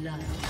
blood.